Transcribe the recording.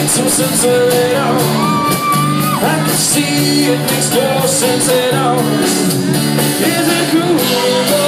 makes no sense at all I can see it makes no sense at all Is it cruel?